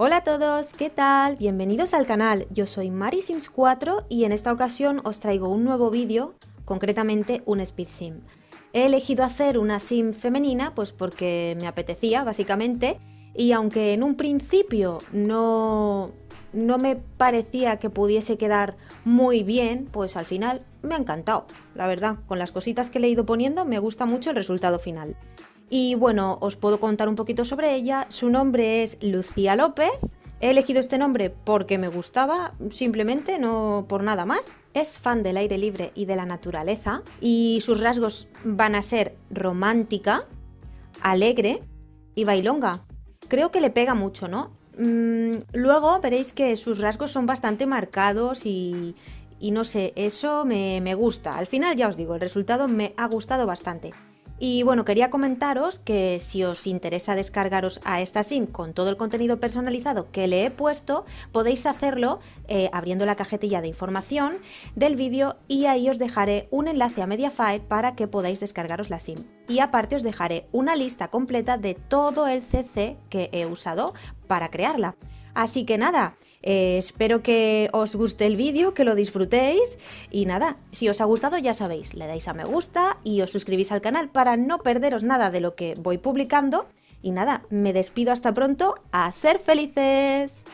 Hola a todos, ¿qué tal? Bienvenidos al canal, yo soy MariSims4 y en esta ocasión os traigo un nuevo vídeo, concretamente un Speed Sim. He elegido hacer una sim femenina pues porque me apetecía básicamente y aunque en un principio no, no me parecía que pudiese quedar muy bien, pues al final me ha encantado, la verdad, con las cositas que le he ido poniendo me gusta mucho el resultado final. Y bueno, os puedo contar un poquito sobre ella. Su nombre es Lucía López. He elegido este nombre porque me gustaba, simplemente, no por nada más. Es fan del aire libre y de la naturaleza y sus rasgos van a ser romántica, alegre y bailonga. Creo que le pega mucho, ¿no? Mm, luego veréis que sus rasgos son bastante marcados y, no sé, eso me gusta. Al final ya os digo, el resultado me ha gustado bastante. Y bueno, quería comentaros que si os interesa descargaros a esta SIM con todo el contenido personalizado que le he puesto, podéis hacerlo eh, abriendo la cajetilla de información del vídeo y ahí os dejaré un enlace a Mediafire para que podáis descargaros la SIM. Y aparte os dejaré una lista completa de todo el CC que he usado para crearla. Así que nada, eh, espero que os guste el vídeo, que lo disfrutéis y nada, si os ha gustado ya sabéis, le dais a me gusta y os suscribís al canal para no perderos nada de lo que voy publicando. Y nada, me despido hasta pronto, a ser felices.